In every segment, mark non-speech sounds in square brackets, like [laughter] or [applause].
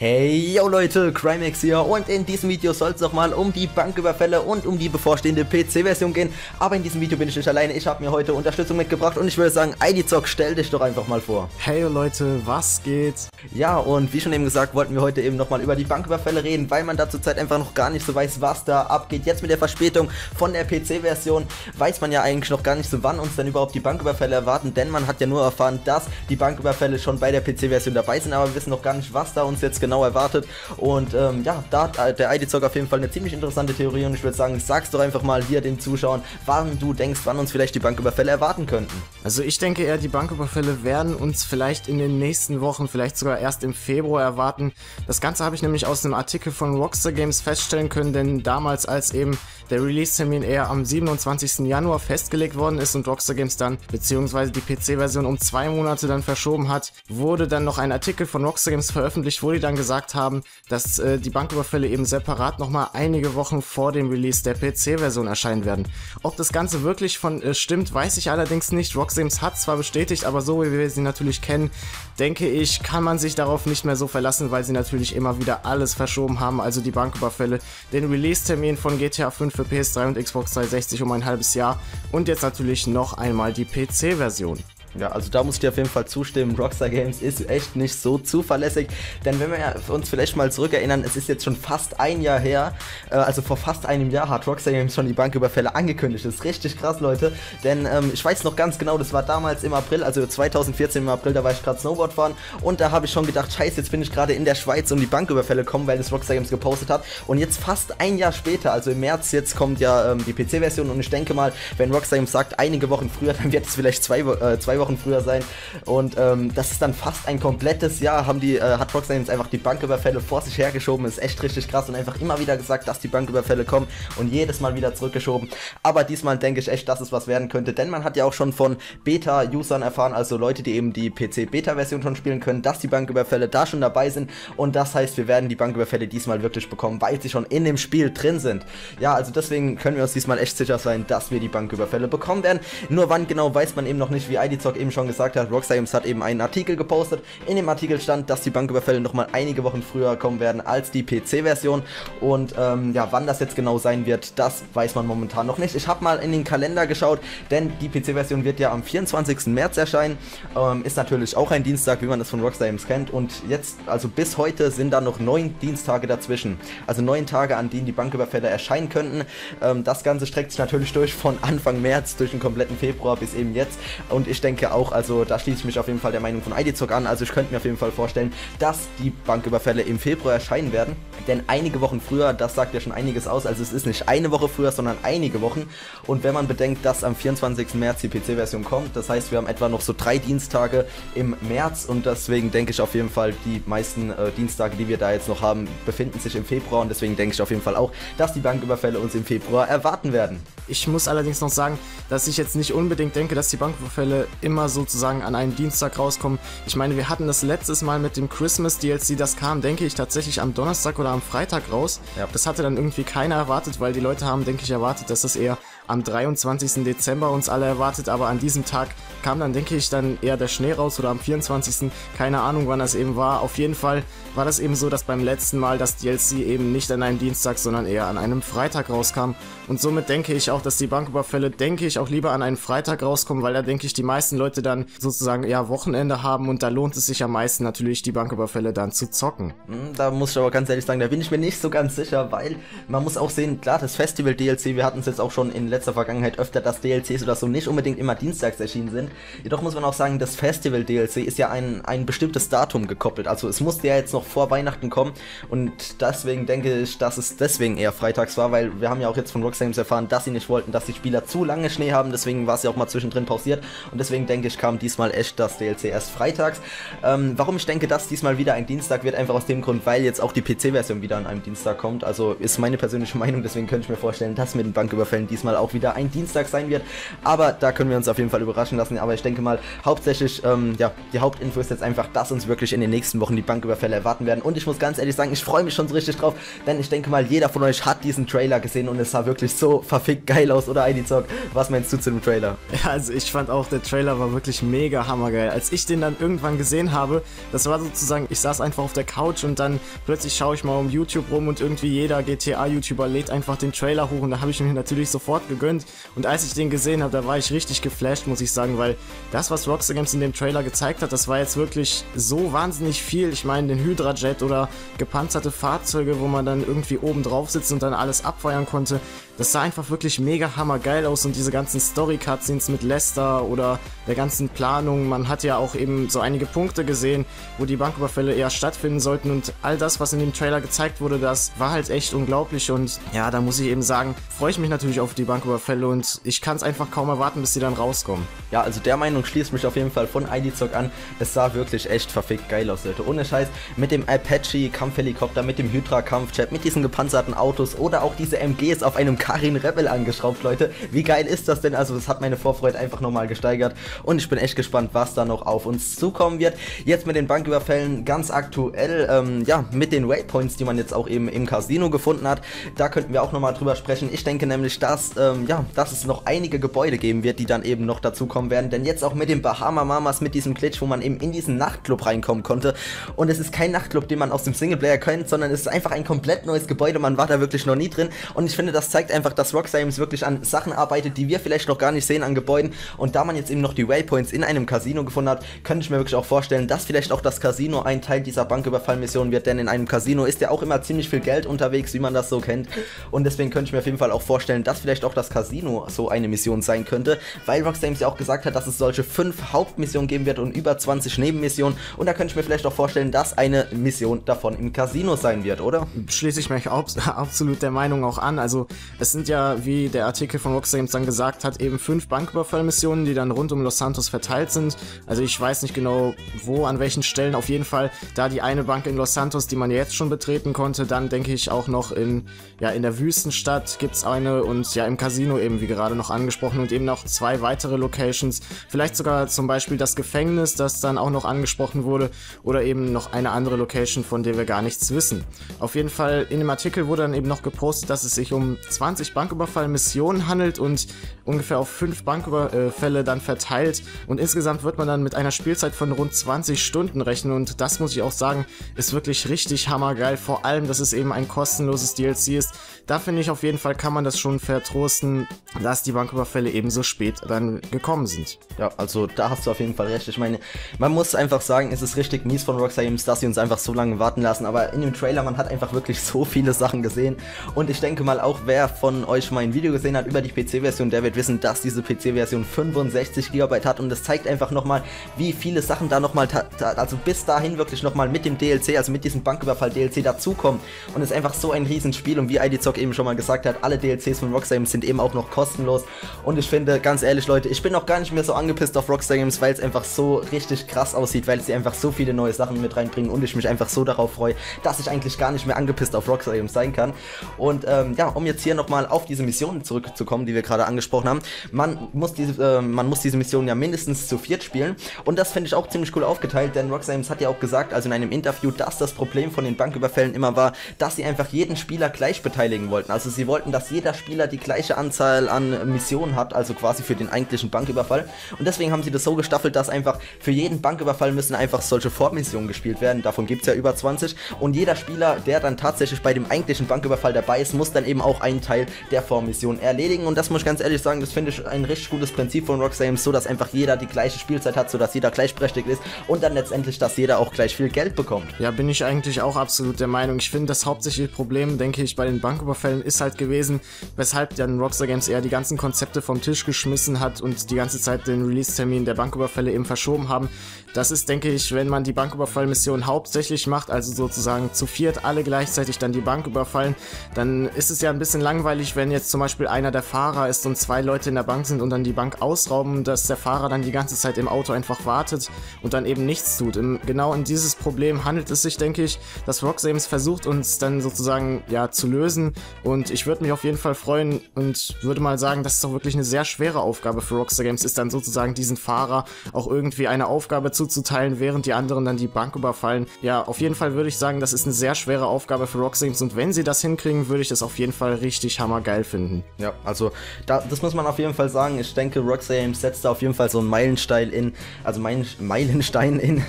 Hey, yo Leute, Crimex hier und in diesem Video soll es nochmal um die Banküberfälle und um die bevorstehende PC-Version gehen. Aber in diesem Video bin ich nicht alleine, ich habe mir heute Unterstützung mitgebracht und ich würde sagen, IDZock, stell dich doch einfach mal vor. Hey Leute, was geht? Ja, und wie schon eben gesagt, wollten wir heute eben nochmal über die Banküberfälle reden, weil man da zurzeit einfach noch gar nicht so weiß, was da abgeht. Jetzt mit der Verspätung von der PC-Version weiß man ja eigentlich noch gar nicht so, wann uns denn überhaupt die Banküberfälle erwarten, denn man hat ja nur erfahren, dass die Banküberfälle schon bei der PC-Version dabei sind, aber wir wissen noch gar nicht, was da uns jetzt genau genau erwartet. Und ähm, ja, da hat der ID-Zocker auf jeden Fall eine ziemlich interessante Theorie und ich würde sagen, sag's doch einfach mal hier den Zuschauern, wann du denkst, wann uns vielleicht die Banküberfälle erwarten könnten. Also ich denke eher, die Banküberfälle werden uns vielleicht in den nächsten Wochen, vielleicht sogar erst im Februar erwarten. Das Ganze habe ich nämlich aus einem Artikel von Rockstar Games feststellen können, denn damals, als eben der Release-Termin eher am 27. Januar festgelegt worden ist und Rockstar Games dann, beziehungsweise die PC-Version um zwei Monate dann verschoben hat, wurde dann noch ein Artikel von Rockstar Games veröffentlicht, wo die dann gesagt haben, dass äh, die Banküberfälle eben separat nochmal einige Wochen vor dem Release der PC-Version erscheinen werden. Ob das Ganze wirklich von äh, stimmt, weiß ich allerdings nicht. Rocksames hat zwar bestätigt, aber so wie wir sie natürlich kennen, denke ich, kann man sich darauf nicht mehr so verlassen, weil sie natürlich immer wieder alles verschoben haben, also die Banküberfälle, den Release-Termin von GTA 5 für PS3 und Xbox 360 um ein halbes Jahr und jetzt natürlich noch einmal die PC-Version. Ja, also da muss ich dir auf jeden Fall zustimmen. Rockstar Games ist echt nicht so zuverlässig. Denn wenn wir uns vielleicht mal zurückerinnern, es ist jetzt schon fast ein Jahr her, äh, also vor fast einem Jahr hat Rockstar Games schon die Banküberfälle angekündigt. Das ist richtig krass, Leute. Denn ähm, ich weiß noch ganz genau, das war damals im April, also 2014 im April, da war ich gerade Snowboard fahren und da habe ich schon gedacht, scheiße, jetzt bin ich gerade in der Schweiz und die Banküberfälle kommen, weil das Rockstar Games gepostet hat. Und jetzt fast ein Jahr später, also im März, jetzt kommt ja ähm, die PC-Version und ich denke mal, wenn Rockstar Games sagt, einige Wochen früher, dann wird es vielleicht zwei, äh, Wochen früher sein. Und ähm, das ist dann fast ein komplettes Jahr, haben die, äh, hat Rockstar einfach die Banküberfälle vor sich hergeschoben. Ist echt richtig krass und einfach immer wieder gesagt, dass die Banküberfälle kommen und jedes Mal wieder zurückgeschoben. Aber diesmal denke ich echt, dass es was werden könnte, denn man hat ja auch schon von Beta-Usern erfahren, also Leute, die eben die PC-Beta-Version schon spielen können, dass die Banküberfälle da schon dabei sind. Und das heißt, wir werden die Banküberfälle diesmal wirklich bekommen, weil sie schon in dem Spiel drin sind. Ja, also deswegen können wir uns diesmal echt sicher sein, dass wir die Banküberfälle bekommen werden. Nur wann genau weiß man eben noch nicht, wie IDZock eben schon gesagt hat, Rockstar Games hat eben einen Artikel gepostet. In dem Artikel stand, dass die Banküberfälle nochmal einige Wochen früher kommen werden als die PC-Version. Und ähm, ja, wann das jetzt genau sein wird, das weiß man momentan noch nicht. Ich habe mal in den Kalender geschaut, denn die PC-Version wird ja am 24. März erscheinen. Ähm, ist natürlich auch ein Dienstag, wie man das von Rockstar Games kennt. Und jetzt, also bis heute, sind da noch neun Dienstage dazwischen. Also neun Tage, an denen die Banküberfälle erscheinen könnten. Ähm, das Ganze streckt sich natürlich durch von Anfang März durch den kompletten Februar bis eben jetzt. Und ich denke auch, also da schließe ich mich auf jeden Fall der Meinung von IDZock an. Also ich könnte mir auf jeden Fall vorstellen, dass die Banküberfälle im Februar erscheinen werden. Denn einige Wochen früher, das sagt ja schon einiges aus. Also es ist nicht eine Woche früher, sondern einige Wochen. Und wenn man bedenkt, dass am 24. März die PC-Version kommt, das heißt, wir haben etwa noch so drei Dienstage im März. Und deswegen denke ich auf jeden Fall, die meisten äh, Dienstage, die wir da jetzt noch haben, befinden sich im Februar. Und deswegen denke ich auf jeden Fall auch, dass die Banküberfälle uns im Februar erwarten werden. Ich muss allerdings noch sagen, dass ich jetzt nicht unbedingt denke, dass die Banküberfälle immer sozusagen an einem Dienstag rauskommen. Ich meine, wir hatten das letztes Mal mit dem Christmas DLC, das kam, denke ich, tatsächlich am Donnerstag oder am Freitag raus. Ja. Das hatte dann irgendwie keiner erwartet, weil die Leute haben, denke ich, erwartet, dass das eher am 23. Dezember uns alle erwartet, aber an diesem Tag kam dann, denke ich, dann eher der Schnee raus oder am 24. Keine Ahnung, wann das eben war. Auf jeden Fall war das eben so, dass beim letzten Mal das DLC eben nicht an einem Dienstag, sondern eher an einem Freitag rauskam. Und somit denke ich auch, dass die Banküberfälle, denke ich, auch lieber an einen Freitag rauskommen, weil da denke ich, die meisten Leute dann sozusagen eher Wochenende haben und da lohnt es sich am meisten natürlich, die Banküberfälle dann zu zocken. Hm, da muss ich aber ganz ehrlich sagen, da bin ich mir nicht so ganz sicher, weil man muss auch sehen, klar, das Festival DLC, wir hatten es jetzt auch schon in letzter Vergangenheit öfter, dass DLCs oder so nicht unbedingt immer dienstags erschienen sind. Jedoch muss man auch sagen, das Festival DLC ist ja ein, ein bestimmtes Datum gekoppelt. Also es musste ja jetzt noch vor Weihnachten kommen und deswegen denke ich, dass es deswegen eher freitags war, weil wir haben ja auch jetzt von Rockstar erfahren, dass sie nicht wollten, dass die Spieler zu lange Schnee haben, deswegen war es ja auch mal zwischendrin pausiert und deswegen denke ich, kam diesmal echt das DLC erst freitags. Ähm, warum ich denke, dass diesmal wieder ein Dienstag wird, einfach aus dem Grund, weil jetzt auch die PC-Version wieder an einem Dienstag kommt. Also ist meine persönliche [laughs] Meinung, deswegen könnte ich mir vorstellen, dass mit den Banküberfällen diesmal auch auch wieder ein Dienstag sein wird. Aber da können wir uns auf jeden Fall überraschen lassen. Aber ich denke mal, hauptsächlich, ähm, ja, die Hauptinfo ist jetzt einfach, dass uns wirklich in den nächsten Wochen die Banküberfälle erwarten werden. Und ich muss ganz ehrlich sagen, ich freue mich schon so richtig drauf, denn ich denke mal, jeder von euch hat diesen Trailer gesehen und es sah wirklich so verfickt geil aus, oder ID Zock? Was meinst du zu dem Trailer? Also ich fand auch, der Trailer war wirklich mega hammergeil. Als ich den dann irgendwann gesehen habe, das war sozusagen, ich saß einfach auf der Couch und dann plötzlich schaue ich mal um YouTube rum und irgendwie jeder GTA-YouTuber lädt einfach den Trailer hoch und da habe ich mir natürlich sofort gegönnt. Und als ich den gesehen habe, da war ich richtig geflasht, muss ich sagen, weil das, was Rockstar Games in dem Trailer gezeigt hat, das war jetzt wirklich so wahnsinnig viel. Ich meine, den Hydra-Jet oder gepanzerte Fahrzeuge, wo man dann irgendwie oben drauf sitzt und dann alles abfeuern konnte. Das sah einfach wirklich mega hammergeil aus und diese ganzen Story-Cutscenes mit Lester oder der ganzen Planung. Man hat ja auch eben so einige Punkte gesehen, wo die Banküberfälle eher stattfinden sollten und all das, was in dem Trailer gezeigt wurde, das war halt echt unglaublich und ja, da muss ich eben sagen, freue ich mich natürlich auf die Banküberfälle und ich kann es einfach kaum erwarten, bis sie dann rauskommen. Ja, also der Meinung schließt mich auf jeden Fall von ID-Zock an. Es sah wirklich echt verfickt geil aus, Leute. Ohne Scheiß, mit dem Apache-Kampfhelikopter, mit dem Hydra-Kampfjet, mit diesen gepanzerten Autos oder auch diese MGs auf einem Karin Rebel angeschraubt, Leute. Wie geil ist das denn? Also das hat meine Vorfreude einfach nochmal gesteigert und ich bin echt gespannt, was da noch auf uns zukommen wird. Jetzt mit den Banküberfällen ganz aktuell, ähm, ja, mit den Waypoints, die man jetzt auch eben im Casino gefunden hat. Da könnten wir auch nochmal drüber sprechen. Ich denke nämlich, dass, ähm, ja, dass es noch einige Gebäude geben wird, die dann eben noch dazukommen werden. Denn jetzt auch mit den Bahama Mamas, mit diesem Glitch, wo man eben in diesen Nachtclub reinkommen konnte. Und es ist kein Nachtclub, den man aus dem Singleplayer kennt, sondern es ist einfach ein komplett neues Gebäude. Man war da wirklich noch nie drin. Und ich finde, das zeigt einfach, dass Rockstar wirklich an Sachen arbeitet, die wir vielleicht noch gar nicht sehen an Gebäuden. Und da man jetzt eben noch die Waypoints in einem Casino gefunden hat, könnte ich mir wirklich auch vorstellen, dass vielleicht auch das Casino ein Teil dieser Banküberfallmission wird. Denn in einem Casino ist ja auch immer ziemlich viel Geld unterwegs, wie man das so kennt. Und deswegen könnte ich mir auf jeden Fall auch vorstellen, dass vielleicht auch das Casino so eine Mission sein könnte. Weil Rockstar ja auch gesagt hat, dass es solche fünf Hauptmissionen geben wird und über 20 Nebenmissionen. Und da könnte ich mir vielleicht auch vorstellen, dass eine Mission davon im Casino sein wird, oder? Schließe ich mich [laughs] absolut der Meinung auch an. Also es sind ja, wie der Artikel von Rockstar Games dann gesagt hat, eben fünf Banküberfallmissionen, die dann rund um Los Santos verteilt sind. Also ich weiß nicht genau wo, an welchen Stellen. Auf jeden Fall da die eine Bank in Los Santos, die man jetzt schon betreten konnte. Dann denke ich auch noch in, ja, in der Wüstenstadt gibt es eine und ja im Casino eben, wie gerade noch angesprochen, und eben noch zwei weitere Locations. Vielleicht sogar zum Beispiel das Gefängnis, das dann auch noch angesprochen wurde. Oder eben noch eine andere Location, von der wir gar nichts wissen. Auf jeden Fall in dem Artikel wurde dann eben noch gepostet, dass es sich um 20 Banküberfallmissionen handelt und ungefähr auf fünf Banküberfälle dann verteilt. Und insgesamt wird man dann mit einer Spielzeit von rund 20 Stunden rechnen. Und das muss ich auch sagen, ist wirklich richtig hammergeil. Vor allem, dass es eben ein kostenloses DLC ist. Da finde ich auf jeden Fall kann man das schon vertrosten, dass die Banküberfälle eben so spät dann gekommen sind. Ja, also da hast du auf jeden Fall recht. Ich meine, man muss einfach sagen, es ist richtig mies von Rockstar Games, dass sie uns einfach so lange warten lassen. Aber in dem Trailer, man hat einfach wirklich so viele Sachen gesehen. Und ich denke mal, auch wer von euch mein Video gesehen hat über die PC-Version, der wird wissen, dass diese PC-Version 65 GB hat. Und das zeigt einfach nochmal, wie viele Sachen da nochmal, also bis dahin wirklich nochmal mit dem DLC, also mit diesem Banküberfall-DLC dazukommen. Und es ist einfach so ein Riesenspiel. Und wie IDZock eben schon mal gesagt hat, alle DLCs von Rockstar Games sind eben auch noch kostenlos. Und ich finde, ganz ehrlich, Leute, ich bin auch gar nicht mehr so angepisst auf Rockstar Games, weil es einfach so richtig krass aussieht, weil sie einfach so viele neue Sachen mit reinbringen und ich mich einfach so darauf freue, dass ich eigentlich gar nicht mehr angepisst auf Rockstar Games sein kann. Und ähm, ja, um jetzt hier nochmal auf diese Mission zurückzukommen, die wir gerade angesprochen haben, man muss diese, äh, man muss diese Mission ja mindestens zu viert spielen. Und das finde ich auch ziemlich cool aufgeteilt, denn Games hat ja auch gesagt, also in einem Interview, dass das Problem von den Banküberfällen immer war, dass sie einfach jeden Spieler gleich beteiligen wollten. Also sie wollten, dass jeder Spieler die gleiche Anzahl an Missionen hat, also quasi für den eigentlichen Banküberfall. Und deswegen haben sie das so gestaffelt, dass einfach für jeden Banküberfall müssen einfach solche Vormissionen gespielt werden. Davon gibt es ja über 20. Und jeder Spieler, der dann tatsächlich bei dem eigentlichen Banküberfall dabei ist, muss dann eben auch einen Teil der Vormission erledigen. Und das muss ich ganz ehrlich sagen, das finde ich ein richtig gutes Prinzip von Rockstar Games, so dass einfach jeder die gleiche Spielzeit hat, so dass jeder gleichberechtigt ist und dann letztendlich, dass jeder auch gleich viel Geld bekommt. Ja, bin ich eigentlich auch absolut der Meinung. Ich finde, das hauptsächliche Problem, denke ich, bei den Banküberfällen ist halt gewesen, weshalb dann Rockstar Games eher die ganzen Konzepte vom Tisch geschmissen hat und die ganze Zeit den Release-Termin der Banküberfälle eben verschoben haben. Das ist, denke ich, wenn man die Banküberfallmission hauptsächlich macht, also sozusagen zu viert alle gleichzeitig dann die Bank überfallen, dann ist es ja ein bisschen langweilig langweilig, wenn jetzt zum Beispiel einer der Fahrer ist und zwei Leute in der Bank sind und dann die Bank ausrauben, dass der Fahrer dann die ganze Zeit im Auto einfach wartet und dann eben nichts tut. Im, genau in dieses Problem handelt es sich, denke ich, dass Rocksames versucht, uns dann sozusagen ja zu lösen. Und ich würde mich auf jeden Fall freuen und würde mal sagen, dass es doch wirklich eine sehr schwere Aufgabe für Rockstar Games ist, dann sozusagen diesen Fahrer auch irgendwie eine Aufgabe zuzuteilen, während die anderen dann die Bank überfallen. Ja, auf jeden Fall würde ich sagen, das ist eine sehr schwere Aufgabe für Rocksames und wenn sie das hinkriegen, würde ich das auf jeden Fall richtig hammergeil finden. Ja, also da, das muss man auf jeden Fall sagen. Ich denke, Games setzt da auf jeden Fall so einen [laughs] Meilenstein in, also Meilenstein in,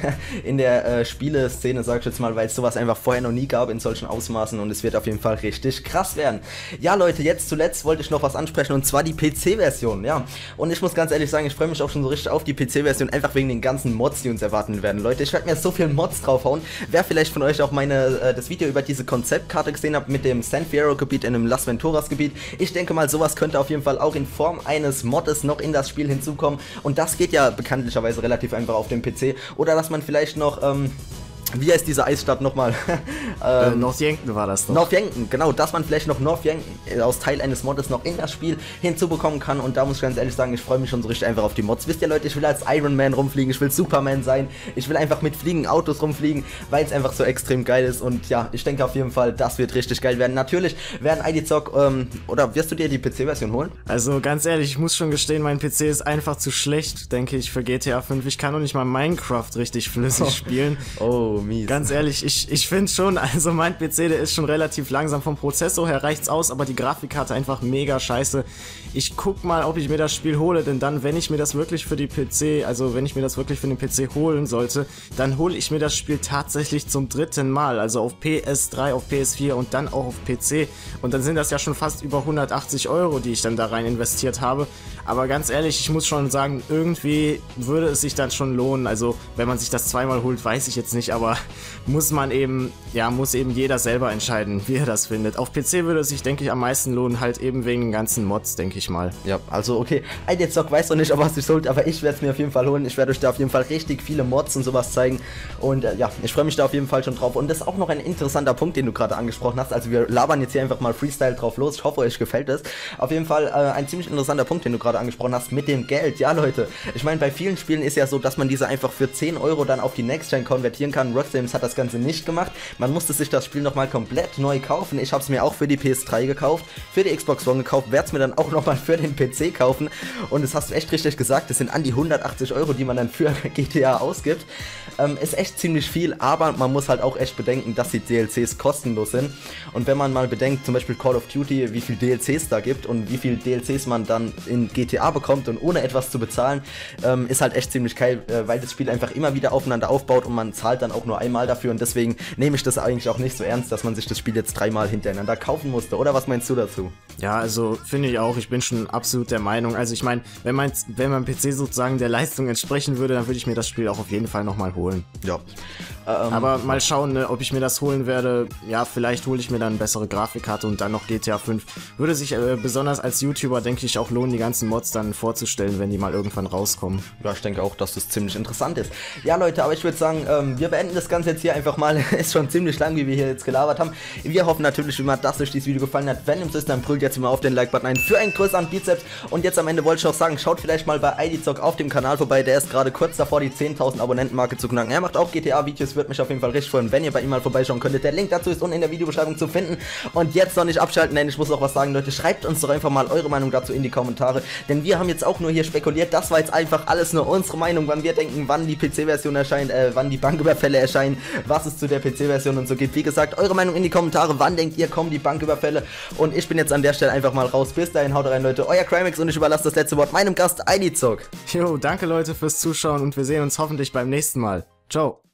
in der äh, Spieleszene, sag ich jetzt mal, weil es sowas einfach vorher noch nie gab in solchen Ausmaßen und es wird auf jeden Fall richtig krass werden. Ja, Leute, jetzt zuletzt wollte ich noch was ansprechen und zwar die PC-Version, ja. Und ich muss ganz ehrlich sagen, ich freue mich auch schon so richtig auf die PC-Version, einfach wegen den ganzen Mods, die uns erwarten werden. Leute, ich werde mir so viel Mods draufhauen. Wer vielleicht von euch auch meine, äh, das Video über diese Konzeptkarte gesehen hat mit dem San Fierro-Gebiet in einem Las Venturas-Gebiet, ich denke mal, sowas könnte auf jeden Fall auch in Form eines Mods noch in das Spiel hinzukommen. Und das geht ja bekanntlicherweise relativ einfach auf dem PC. Oder dass man vielleicht noch, ähm, wie heißt diese Eisstadt nochmal? [laughs] ähm, äh, Northampton war das doch. Northampton, genau, dass man vielleicht noch Northampton äh, aus Teil eines Mods noch in das Spiel hinzubekommen kann. Und da muss ich ganz ehrlich sagen, ich freue mich schon so richtig einfach auf die Mods. Wisst ihr Leute, ich will als Iron Man rumfliegen, ich will Superman sein, ich will einfach mit fliegenden Autos rumfliegen, weil es einfach so extrem geil ist. Und ja, ich denke auf jeden Fall, das wird richtig geil werden. Natürlich werden ID Zock, ähm, oder wirst du dir die PC-Version holen? Also ganz ehrlich, ich muss schon gestehen, mein PC ist einfach zu schlecht, denke ich, für GTA 5. Ich kann noch nicht mal Minecraft richtig flüssig [laughs] spielen. Oh mies. Ganz ehrlich, ich, ich finde schon, also mein PC, der ist schon relativ langsam. Vom Prozessor her reicht's aus, aber die Grafikkarte einfach mega scheiße. Ich guck mal, ob ich mir das Spiel hole, denn dann, wenn ich mir das wirklich für die PC, also wenn ich mir das wirklich für den PC holen sollte, dann hole ich mir das Spiel tatsächlich zum dritten Mal. Also auf PS3, auf PS4 und dann auch auf PC. Und dann sind das ja schon fast über 180 Euro, die ich dann da rein investiert habe. Aber ganz ehrlich, ich muss schon sagen, irgendwie würde es sich dann schon lohnen. Also, wenn man sich das zweimal holt, weiß ich jetzt nicht, aber muss man eben, ja, muss eben jeder selber entscheiden, wie er das findet. Auf PC würde es sich, denke ich, am meisten lohnen, halt eben wegen den ganzen Mods, denke ich mal. Ja, also okay. Zock weiß noch nicht, ob was sich holt, aber ich werde es mir auf jeden Fall holen. Ich werde euch da auf jeden Fall richtig viele Mods und sowas zeigen. Und äh, ja, ich freue mich da auf jeden Fall schon drauf. Und das ist auch noch ein interessanter Punkt, den du gerade angesprochen hast. Also wir labern jetzt hier einfach mal Freestyle drauf los. Ich hoffe, euch gefällt es. Auf jeden Fall äh, ein ziemlich interessanter Punkt, den du gerade angesprochen hast, mit dem Geld. Ja, Leute. Ich meine, bei vielen Spielen ist ja so, dass man diese einfach für 10 Euro dann auf die Next Gen konvertieren kann. Rocksames hat das Ganze nicht gemacht. Man musste sich das Spiel nochmal komplett neu kaufen. Ich habe es mir auch für die PS3 gekauft, für die Xbox One gekauft, werde es mir dann auch nochmal für den PC kaufen. Und das hast du echt richtig gesagt, das sind an die 180 Euro, die man dann für [laughs] GTA ausgibt. Ähm, ist echt ziemlich viel, aber man muss halt auch echt bedenken, dass die DLCs kostenlos sind. Und wenn man mal bedenkt, zum Beispiel Call of Duty, wie viel DLCs da gibt und wie viel DLCs man dann in GTA bekommt und ohne etwas zu bezahlen, ähm, ist halt echt ziemlich geil, äh, weil das Spiel einfach immer wieder aufeinander aufbaut und man zahlt dann auch nur einmal dafür und deswegen nehme ich das eigentlich auch nicht so ernst, dass man sich das Spiel jetzt dreimal hintereinander kaufen musste. Oder was meinst du dazu? Ja, also finde ich auch, ich bin schon absolut der Meinung. Also ich meine, wenn mein, wenn mein PC sozusagen der Leistung entsprechen würde, dann würde ich mir das Spiel auch auf jeden Fall nochmal holen. Ja. Ähm, Aber mal schauen, ne, ob ich mir das holen werde. Ja, vielleicht hole ich mir dann eine bessere Grafikkarte und dann noch GTA 5. Würde sich äh, besonders als YouTuber, denke ich, auch lohnen, die ganzen Mods dann vorzustellen, wenn die mal irgendwann rauskommen. Ja, ich denke auch, dass das ziemlich interessant ist. Ja, Leute, aber ich würde sagen, ähm, wir beenden das Ganze jetzt hier einfach mal. [laughs] ist schon ziemlich lang, wie wir hier jetzt gelabert haben. Wir hoffen natürlich wie immer, dass euch dieses Video gefallen hat. Wenn es ist, dann brüllt jetzt immer auf den Like-Button ein für einen größeren Bizeps. Und jetzt am Ende wollte ich noch sagen, schaut vielleicht mal bei IDZock auf dem Kanal vorbei. Der ist gerade kurz davor, die 10.000 Abonnentenmarke zu knacken. Er macht auch GTA-Videos, würde mich auf jeden Fall richtig freuen, wenn ihr bei ihm mal vorbeischauen könntet. Der Link dazu ist unten in der Videobeschreibung zu finden. Und jetzt noch nicht abschalten, denn ich muss auch was sagen, Leute. Schreibt uns doch einfach mal eure Meinung dazu in die Kommentare. Denn wir haben jetzt auch nur hier spekuliert. Das war jetzt einfach alles nur unsere Meinung, wann wir denken, wann die PC-Version erscheint, äh, wann die Banküberfälle erscheinen, was es zu der PC-Version und so gibt. Wie gesagt, eure Meinung in die Kommentare. Wann denkt ihr, kommen die Banküberfälle? Und ich bin jetzt an der Stelle einfach mal raus. Bis dahin, haut rein, Leute. Euer Crimex und ich überlasse das letzte Wort meinem Gast, Einizog. Jo, danke Leute fürs Zuschauen und wir sehen uns hoffentlich beim nächsten Mal. Ciao.